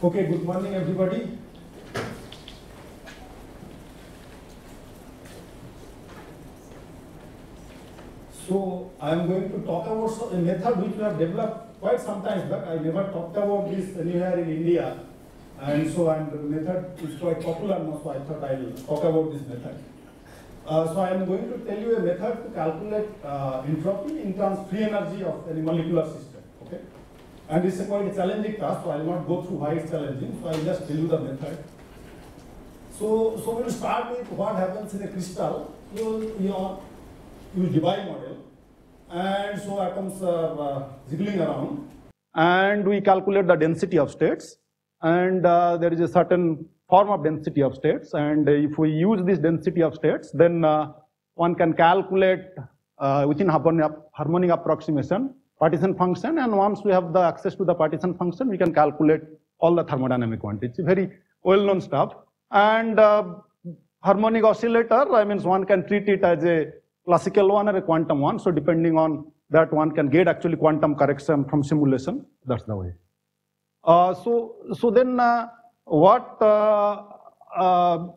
Okay, good morning, everybody. So I am going to talk about a method which we have developed quite some time back. I never talked about this anywhere in India. And so and the method is quite popular now, so I thought I'll talk about this method. Uh, so I am going to tell you a method to calculate uh, entropy in terms free energy of any molecular system. And this is quite a challenging task, so I will not go through why it's challenging. So I will just tell you the method. So, so we'll start with what happens in a crystal. You, you, are, you Debye model, and so atoms are uh, jiggling around, and we calculate the density of states, and uh, there is a certain form of density of states, and if we use this density of states, then uh, one can calculate uh, within harmonic approximation partition function, and once we have the access to the partition function, we can calculate all the thermodynamic quantities. It's very well-known stuff. And uh, harmonic oscillator, I mean, one can treat it as a classical one or a quantum one. So depending on that, one can get actually quantum correction from simulation. That's the way. Uh, so, so then uh, what uh, uh,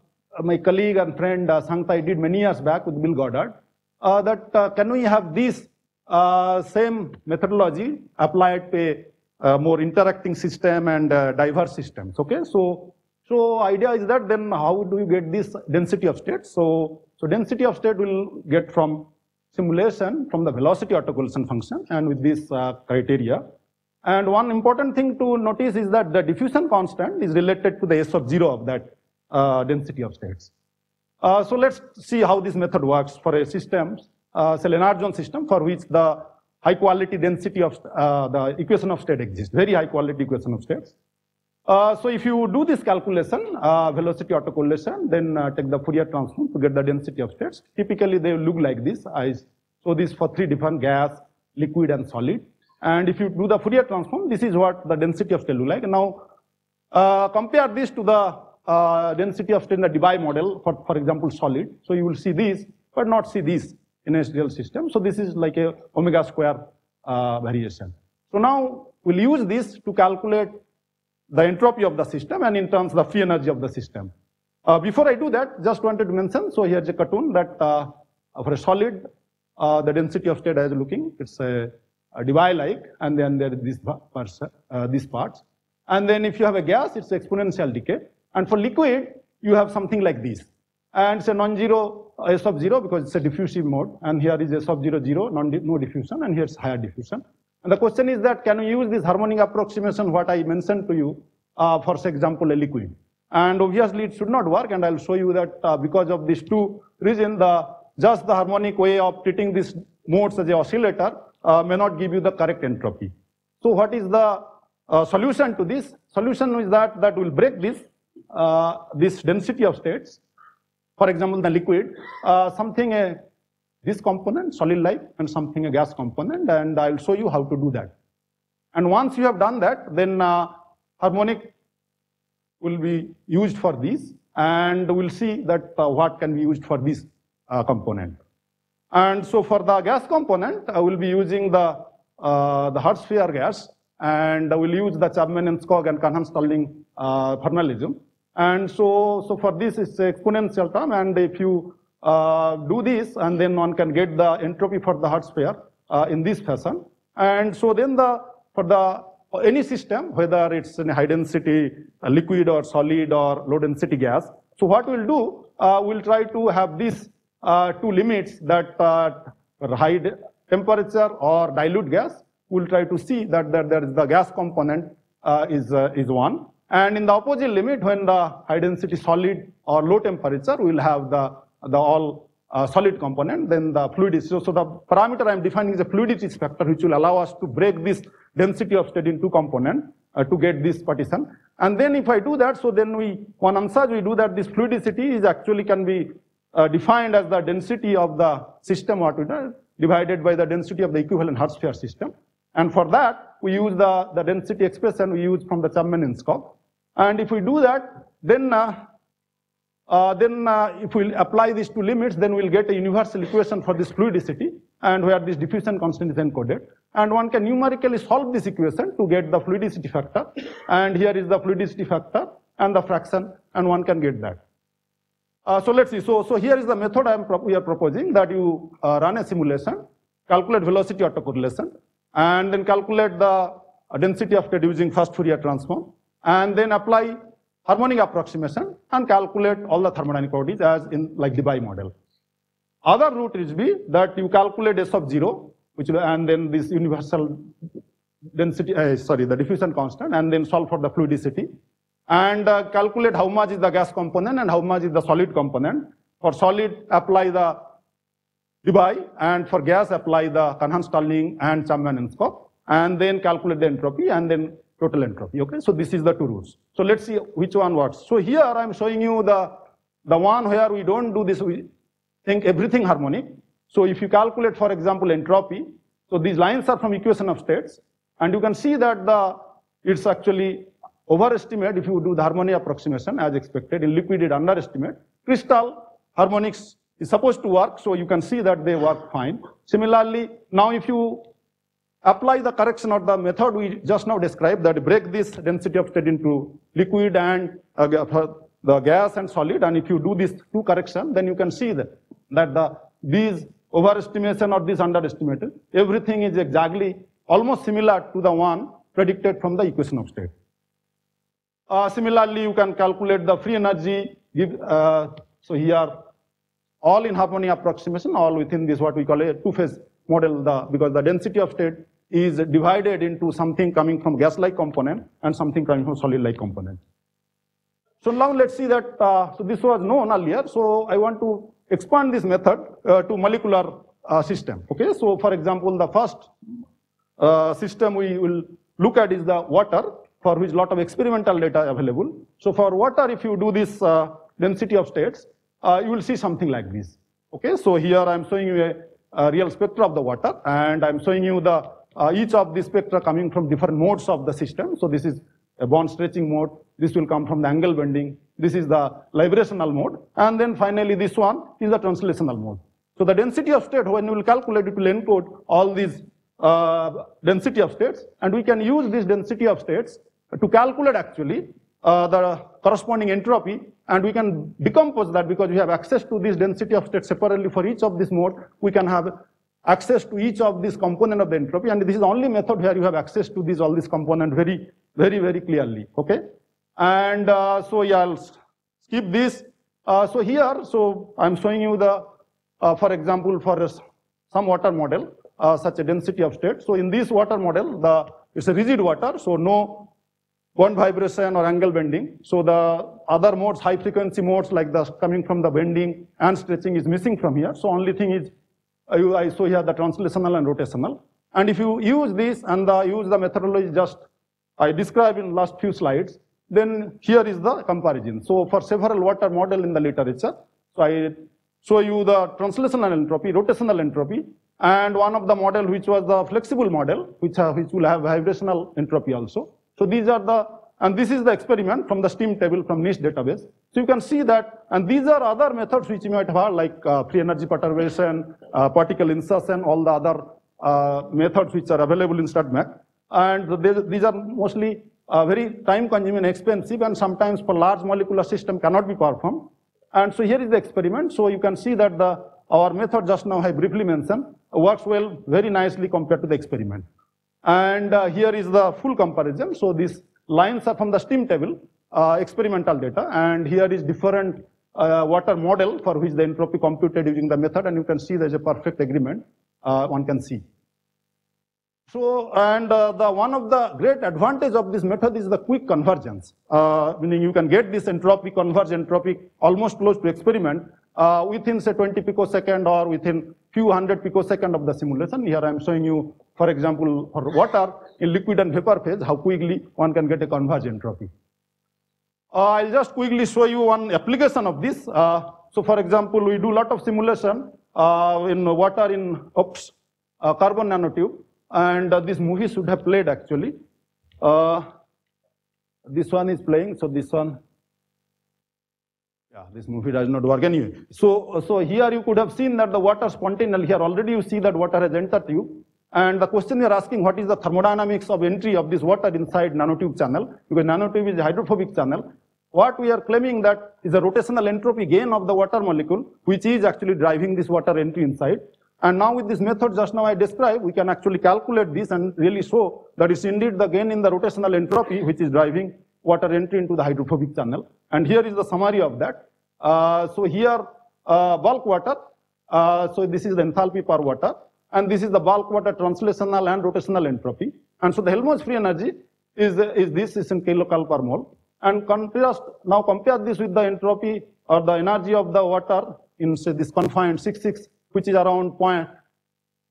my colleague and friend uh, Shiang-Tai did many years back with Bill Goddard, uh, that uh, can we have this uh, same methodology applied to a uh, more interacting system and uh, diverse systems. Okay, so so idea is that then how do you get this density of state? So so density of state will get from simulation from the velocity autocorrelation function and with this uh, criteria. And one important thing to notice is that the diffusion constant is related to the S of zero of that uh, density of states. Uh, so let's see how this method works for a system, uh, say system for which the high quality density of uh, the equation of state exists, very high quality equation of states. Uh, so if you do this calculation, uh, velocity autocorrelation, then uh, take the Fourier transform to get the density of states. Typically they look like this. I show this for three different gas, liquid and solid. And if you do the Fourier transform, this is what the density of state look like. Now uh, compare this to the uh, density of state in the Debye model, for, for example, solid. So you will see this, but not see this in a system. So this is like a omega square uh, variation. So now we'll use this to calculate the entropy of the system and in terms the free energy of the system. Uh, before I do that, just wanted to mention, so here's a cartoon that uh, for a solid, uh, the density of state is looking, it's a, a Debye-like, and then there is this parts, uh, these parts. And then if you have a gas, it's exponential decay. And for liquid, you have something like this. And a non-zero S of zero because it's a diffusive mode. And here is S of zero, zero, non no diffusion, and here's higher diffusion. And the question is that can we use this harmonic approximation, what I mentioned to you, uh, for example, a liquid? And obviously it should not work, and I'll show you that uh, because of these two reasons, the just the harmonic way of treating these modes as a oscillator uh, may not give you the correct entropy. So what is the uh, solution to this? Solution is that that will break this uh, this density of states. For example, the liquid, uh, something a this component, solid like, and something a gas component, and I'll show you how to do that. And once you have done that, then uh, harmonic will be used for this, and we'll see that uh, what can be used for this uh, component. And so for the gas component, I will be using the, uh, the hard sphere gas, and I will use the Chapman-Enskog and Carnahan-Starling uh, formalism. And so, so for this, it's exponential term, and if you uh, do this, and then one can get the entropy for the hard sphere uh, in this fashion. And so then the, for the any system, whether it's in high density uh, liquid or solid or low density gas. So what we'll do, uh, we'll try to have these uh, two limits that uh, high temperature or dilute gas. We'll try to see that, that there is the gas component is, is one. And in the opposite limit, when the high density solid or low temperature, we'll have the, the all uh, solid component, then the fluidity. So, so the parameter I'm defining is a fluidity factor, which will allow us to break this density of state into component uh, to get this partition. And then if I do that, so then we, one answer we do that this fluidicity is actually can be uh, defined as the density of the system what we divided by the density of the equivalent hard sphere system. And for that, we use the, the density expression we use from the Chapman-Enskog. And if we do that, then uh, uh, then uh, if we apply these two limits, then we'll get a universal equation for this fluidicity and where this diffusion constant is encoded. and one can numerically solve this equation to get the fluidicity factor. And here is the fluidicity factor and the fraction, and one can get that. Uh, so let's see. So, so here is the method I am we are proposing that you uh, run a simulation, calculate velocity autocorrelation, and then calculate the density of using first Fourier transform, and then apply harmonic approximation and calculate all the thermodynamic properties as in like Debye model. Other route is be that you calculate S of zero, which and then this universal density, uh, sorry, the diffusion constant, and then solve for the fluidicity, and uh, calculate how much is the gas component and how much is the solid component. For solid, apply the Debye, and for gas, apply the Carnahan-Starling and Chapman-Enskog, and then calculate the entropy, and then total entropy, okay? So this is the two rules. So let's see which one works. So here I'm showing you the, the one where we don't do this, we think everything harmonic. So if you calculate, for example, entropy, so these lines are from equation of states, and you can see that the it's actually overestimate if you do the harmonic approximation as expected. In liquid, it underestimate. Crystal harmonics is supposed to work, so you can see that they work fine. Similarly, now if you apply the correction or the method we just now described that break this density of state into liquid and uh, the gas and solid and if you do this two correction then you can see that, that the these overestimation or this underestimated everything is exactly almost similar to the one predicted from the equation of state. Uh, similarly you can calculate the free energy give uh, so here all in harmonic approximation all within this what we call a two phase model the because the density of state is divided into something coming from gas-like component and something coming from solid-like component. So now let's see that, uh, so this was known earlier, so I want to expand this method uh, to molecular uh, system, okay? So for example, the first uh, system we will look at is the water, for which lot of experimental data available. So for water, if you do this uh, density of states, uh, you will see something like this, okay? So here I'm showing you a, a real spectra of the water, and I'm showing you the uh, each of these spectra coming from different modes of the system. So this is a bond stretching mode. This will come from the angle bending. This is the librational mode. And then finally this one is the translational mode. So the density of state, when you will calculate, it will encode all these uh, density of states. And we can use this density of states to calculate actually uh, the corresponding entropy and we can decompose that because we have access to this density of states separately for each of this mode. We can have access to each of these component of the entropy and this is the only method where you have access to these all these component very very very clearly okay? And uh, so yeah I'll skip this. Uh, so here so I'm showing you the uh, for example for some water model uh, such a density of state. So in this water model the it's a rigid water so no bond vibration or angle bending. So the other modes high frequency modes like the coming from the bending and stretching is missing from here. So only thing is I show here the translational and rotational. And if you use this and the, use the methodology just I described in last few slides, then here is the comparison. So for several water model in the literature, so I show you the translational entropy, rotational entropy, and one of the model which was the flexible model, which, uh, which will have vibrational entropy also. So these are the and this is the experiment from the STEAM table from NIST database. So you can see that, and these are other methods which you might have like uh, free energy perturbation, uh, particle insertion, all the other uh, methods which are available in StatMech. And they, these are mostly uh, very time consuming expensive, and sometimes for large molecular system cannot be performed. And so here is the experiment. So you can see that the our method just now I briefly mentioned works well, very nicely compared to the experiment. And uh, here is the full comparison. So this lines are from the STEAM table, uh, experimental data, and here is different uh, water model for which the entropy computed using the method, and you can see there's a perfect agreement, uh, one can see. So, and uh, the one of the great advantage of this method is the quick convergence, uh, meaning you can get this entropy, converge entropy almost close to experiment uh, within say 20 picosecond or within few hundred picosecond of the simulation. Here I am showing you, for example, for water in liquid and vapor phase, how quickly one can get a converge entropy. Uh, I'll just quickly show you one application of this. Uh, so for example, we do a lot of simulation uh, in water in oops, uh, carbon nanotube, and uh, this movie should have played actually. this one is playing, so this one yeah, this movie does not work anyway. So, so here you could have seen that the water spontaneously, here already you see that water has entered you. And the question you are asking, what is the thermodynamics of entry of this water inside nanotube channel? Because nanotube is a hydrophobic channel. What we are claiming that is a rotational entropy gain of the water molecule, which is actually driving this water entry inside. And now with this method just now I described, we can actually calculate this and really show that it's indeed the gain in the rotational entropy which is driving water entry into the hydrophobic channel. And here is the summary of that. Uh, so here, uh, bulk water, uh, so this is the enthalpy per water, and this is the bulk water translational and rotational entropy. And so the Helmholtz free energy is, is this is in kilocal per mole. And contrast, now compare this with the entropy or the energy of the water in say this confined 66, which is around point,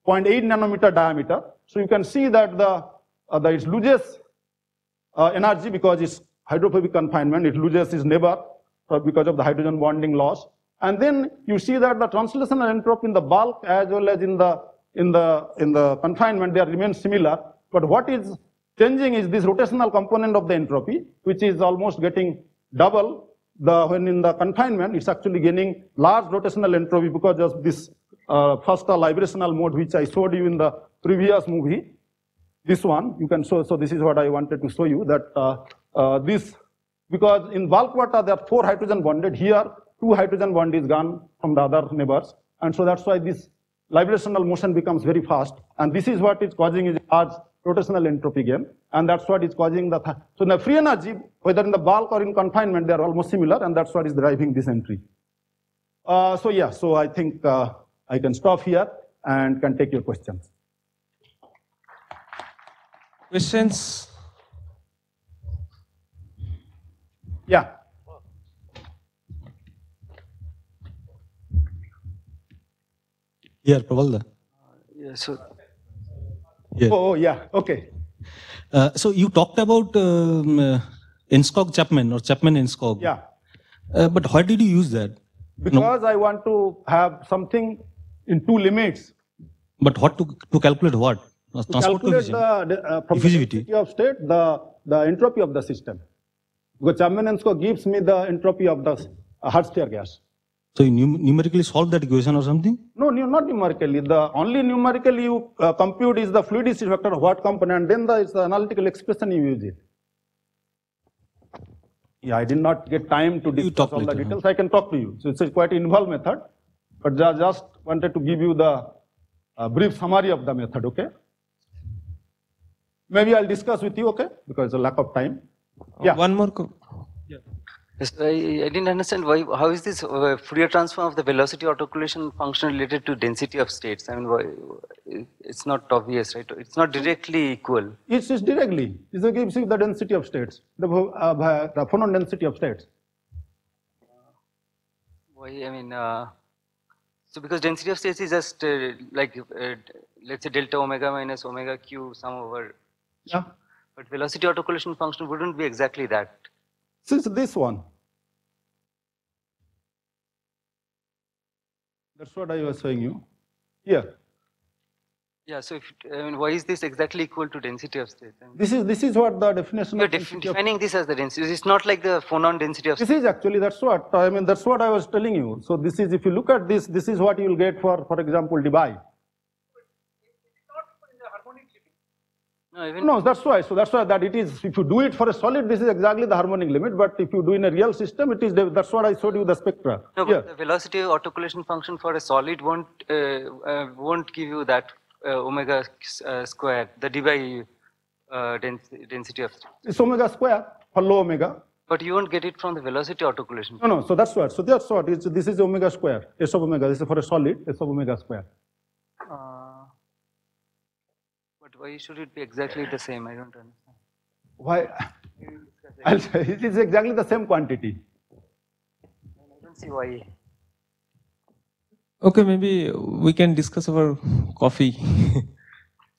0.8 nanometer diameter. So you can see that the, uh, the it loses uh, energy because it's hydrophobic confinement, it loses its neighbor uh, because of the hydrogen bonding loss. And then you see that the translational entropy in the bulk as well as in the in the in the confinement they remain similar. But what is changing is this rotational component of the entropy, which is almost getting double the when in the confinement it's actually gaining large rotational entropy because of this uh, first uh, librational mode which I showed you in the previous movie. This one you can show. So this is what I wanted to show you that uh, uh this because in bulk water there are four hydrogen bonded here two hydrogen bond is gone from the other neighbors and so that's why this librational motion becomes very fast. And this is what is causing is large rotational entropy gain and that's what is causing the so the free energy whether in the bulk or in confinement they are almost similar. And that's what is driving this entry. Uh, so yeah so i think uh, i can stop here and can take your questions. Questions? Yeah Yeah, Prabalda. Yeah, so Yeah. oh yeah okay Uh, so you talked about um, uh, Chapman or Chapman Enskog. yeah Uh, but why did you use that? because i want to have something in two limits But what to to calculate what? To transport calculate the, uh, Diffusivity. the density of state, the, the entropy of the system. Because Chapman-Enskog gives me the entropy of the uh, hard sphere gas. So you numerically solve that equation or something? No, not numerically. The only numerically you uh, compute is the fluidicity factor of what component, then the, it's the analytical expression you use it. Yeah, I did not get time to discuss talk all the later, huh? details. I can talk to you. So it's a quite involved method, but ju- just wanted to give you the uh, brief summary of the method, okay? Maybe I'll discuss with you, okay? Because a lack of time. Yeah. one more I, I didn't understand why. How is this uh, Fourier transform of the velocity autocorrelation function related to density of states? I mean, why, it's not obvious, right? It's not directly equal. It's, it's directly. It gives you the density of states, the, uh, the phonon density of states. Why? I mean, uh, so because density of states is just uh, like uh, let's say delta omega minus omega q sum over. Yeah. But velocity autocorrelation function wouldn't be exactly that. Since this one. That's what I was showing you. Here. Yeah. So if I mean, why is this exactly equal to density of states? I mean, This is this is what the definition You're of def- density of defining this as the density. It's not like the phonon density of This is actually that's what I mean. That's what I was telling you. So this is if you look at this, this is what you will get for, for example, Debye. No, even No, that's why. So that's why that it is. If you do it for a solid, this is exactly the harmonic limit. But if you do in a real system, it is. That's what I showed you the spectra. no, but the velocity autocorrelation function for a solid won't uh, uh, won't give you that uh, omega uh, square, the Debye uh, dens- density of. It's omega square for low omega. But you won't get it from the velocity autocorrelation. No, no. So that's what. So that's what. It's, this is omega square. S of omega. This is for a solid. S of omega square. But why should it be exactly the same? I don't understand. Why? I'll say it is exactly the same quantity. I don't see why. okay maybe we can discuss over coffee